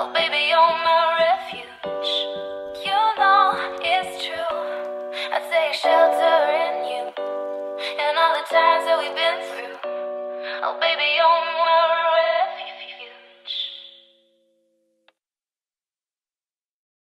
Oh, baby, you're my refuge. You know it's true. I take shelter in you. And all the times that we've been through. Oh, baby, you're my refuge.